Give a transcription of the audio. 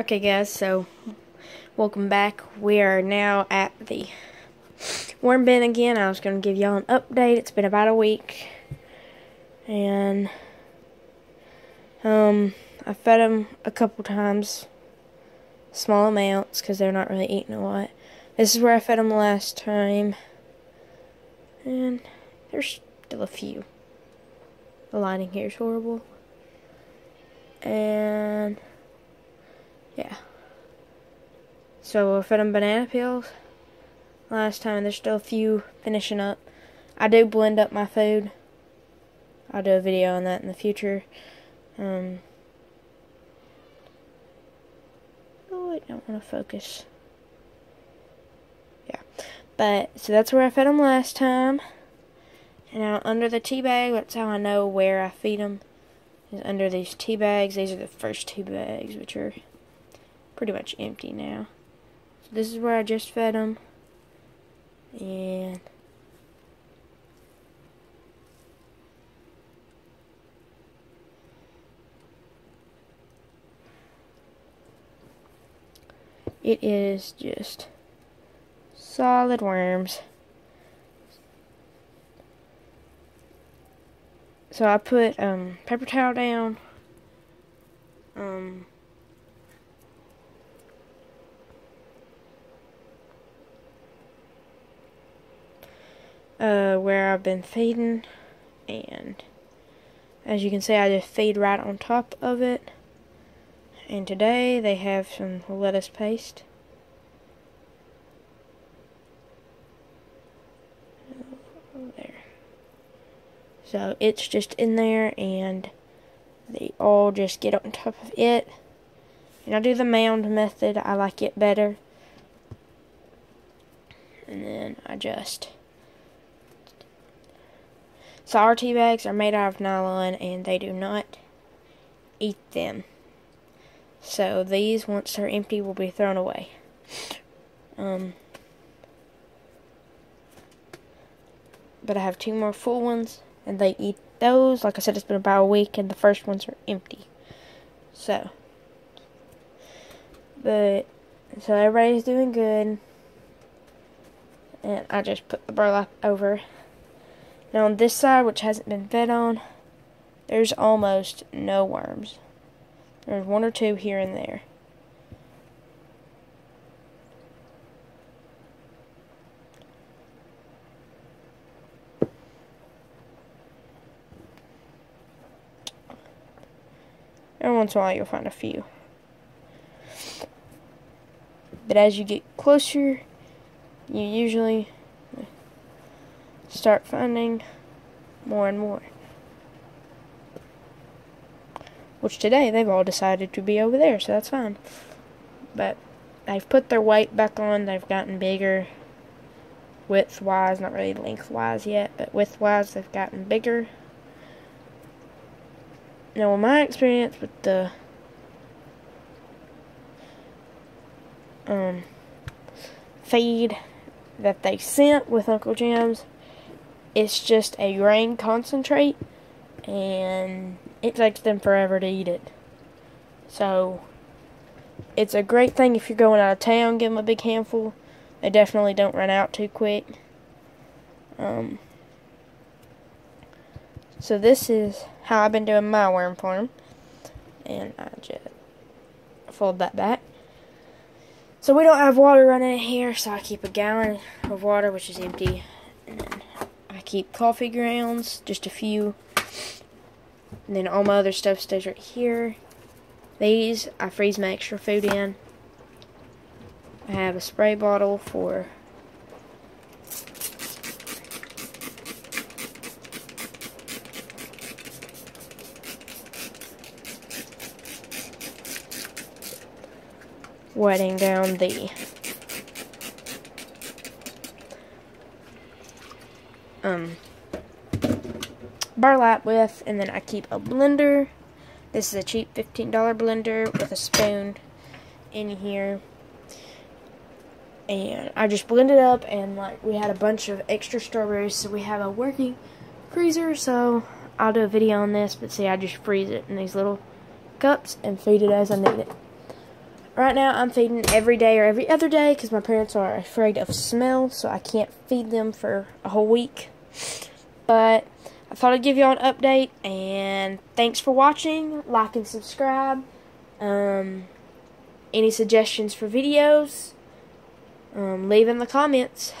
Okay guys, so welcome back. We are now at the worm bin again. I was going to give y'all an update. It's been about a week. And um I fed them a couple times. Small amounts because they're not really eating a lot. This is where I fed them last time. And there's still a few. The lighting here is horrible. And yeah. So I fed them banana peels last time. There's still a few finishing up. I do blend up my food. I'll do a video on that in the future. Um, oh, I don't want to focus. Yeah. But, so that's where I fed them last time. And now under the tea bag, that's how I know where I feed them. Is under these tea bags. These are the first tea bags, which are pretty much empty now. This is where I just fed them. And it is just solid worms. So I put um, paper towel down. Um, I've been feeding, and as you can see, I just feed right on top of it. And today they have some lettuce paste. There. So it's just in there, and they all just get on top of it. And I do the mound method. I like it better. And then I just so our tea bags are made out of nylon and they do not eat them. So these, once they're empty, will be thrown away. Um, but I have two more full ones and they eat those. Like I said, it's been about a week and the first ones are empty. So, but, so everybody's doing good. And I just put the burlap over now on this side, which hasn't been fed on, there's almost no worms. There's one or two here and there. Every once in a while you'll find a few. But as you get closer, you usually start finding more and more. Which today they've all decided to be over there, so that's fine. But they've put their weight back on, they've gotten bigger width wise, not really length wise yet, but width wise they've gotten bigger. Now, in my experience with the um, feed that they sent with Uncle Jim's, it's just a grain concentrate and it takes them forever to eat it. So it's a great thing if you're going out of town, give them a big handful. They definitely don't run out too quick. Um, so this is how I've been doing my worm farm. And I just fold that back. So we don't have water running in here, so I keep a gallon of water, which is empty. Keep coffee grounds, just a few. And then all my other stuff stays right here. These, I freeze my extra food in. I have a spray bottle for wetting down the um, burlap with, and then I keep a blender. This is a cheap $15 blender with a spoon in here. And I just blend it up, and like we had a bunch of extra strawberries, so we have a working freezer. So I'll do a video on this, but see, I just freeze it in these little cups and feed it as I need it. Right now, I'm feeding every day or every other day because my parents are afraid of smell, so I can't feed them for a whole week. But I thought I'd give y'all an update, and thanks for watching. Like and subscribe. Um, any suggestions for videos, um, leave in the comments.